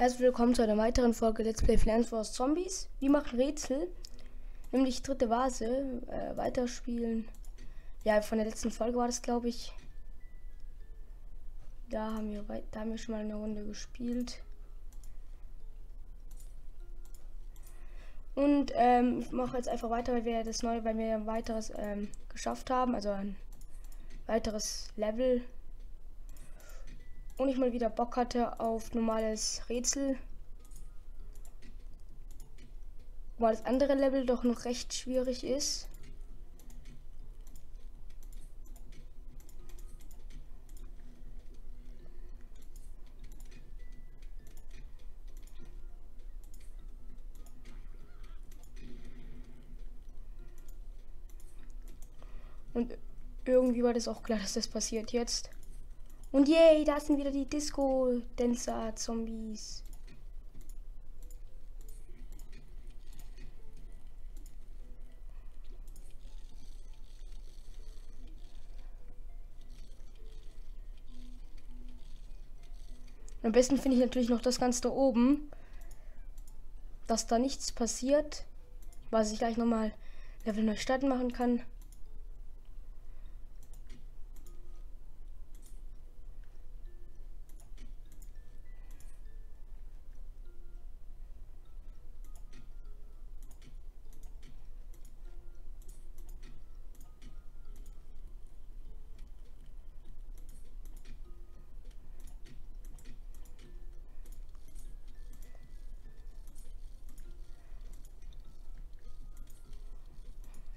Herzlich willkommen zu einer weiteren Folge Let's Play Plants vs. Zombies. Wir machen Rätsel, nämlich dritte Vase, äh, weiterspielen. Ja, von der letzten Folge war das, glaube ich. Da haben, wir da haben wir schon mal eine Runde gespielt. Und ähm, ich mache jetzt einfach weiter, weil wir das neue, weil wir ein weiteres ähm, geschafft haben, also ein weiteres Level und ich mal wieder Bock hatte auf normales Rätsel. Weil das andere Level doch noch recht schwierig ist. Und irgendwie war das auch klar, dass das passiert jetzt. Und yay, da sind wieder die Disco-Dancer-Zombies. Am besten finde ich natürlich noch das Ganze da oben, dass da nichts passiert, was ich gleich nochmal Level neu starten machen kann.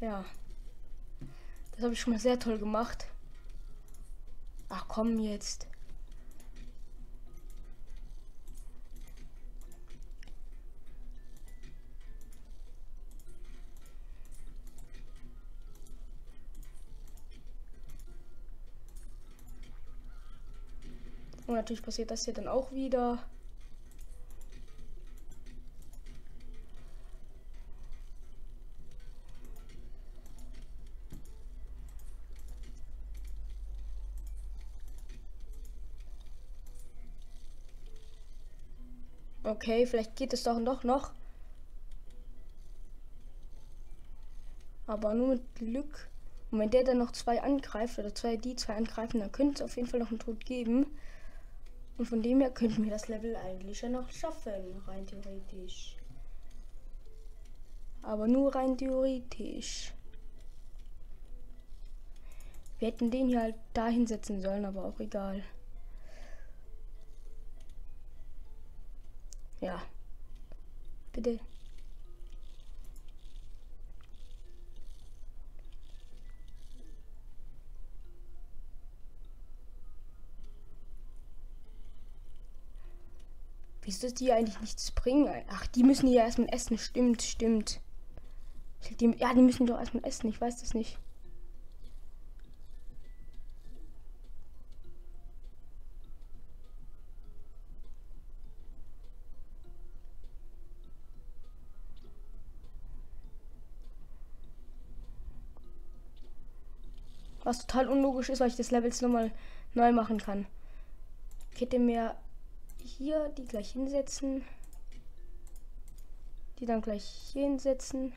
Ja. Das habe ich schon mal sehr toll gemacht. Ach komm jetzt. Und natürlich passiert das hier dann auch wieder. Okay, vielleicht geht es doch noch noch. Aber nur mit Glück. Und wenn der dann noch zwei angreift, oder zwei, die zwei angreifen, dann könnte es auf jeden Fall noch einen Tod geben. Und von dem her könnten wir das Level eigentlich ja noch schaffen, rein theoretisch. Aber nur rein theoretisch. Wir hätten den hier halt da hinsetzen sollen, aber auch egal. Ja. Bitte. Wieso die eigentlich nichts bringen? Ach, die müssen ja erstmal essen. Stimmt, stimmt. Ja, die müssen doch erstmal essen. Ich weiß das nicht. Was total unlogisch ist, weil ich das Level jetzt nochmal neu machen kann. Hätte mir hier die gleich hinsetzen. Die dann gleich hier hinsetzen.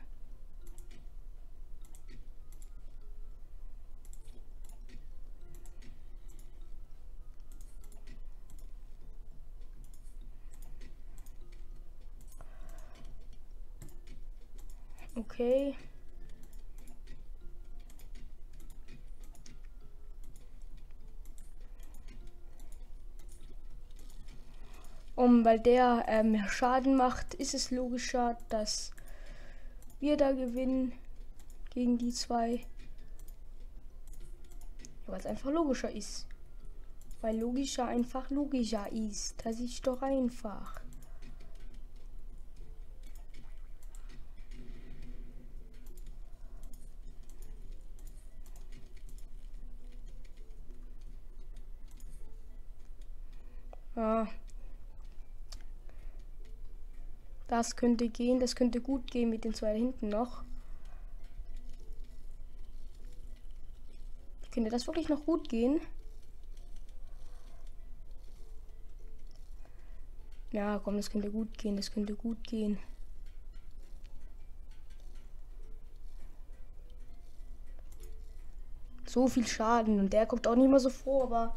Okay. Um, weil der ähm, mehr Schaden macht, ist es logischer, dass wir da gewinnen gegen die zwei. Weil es einfach logischer ist. Weil logischer einfach logischer ist. Das ist doch einfach. Ah. Das könnte gehen, das könnte gut gehen mit den zwei hinten noch. Könnte das wirklich noch gut gehen? Ja, komm, das könnte gut gehen, das könnte gut gehen. So viel Schaden und der kommt auch nicht mehr so vor, aber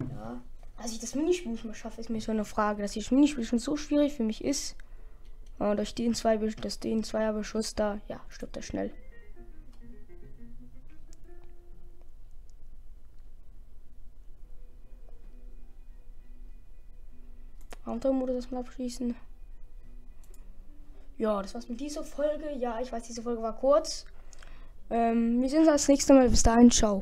ja. Als ich das Minispiel nicht mehr schaffe, ist mir schon eine Frage, dass das Minispiel schon so schwierig für mich ist. Und durch den zwei, das den Zweierbeschuss da, ja, stirbt er schnell. Abenteuermodus erstmal abschließen. Ja, das war's mit dieser Folge. Ja, ich weiß, diese Folge war kurz. Ähm, wir sehen uns das nächste Mal. Bis dahin, ciao.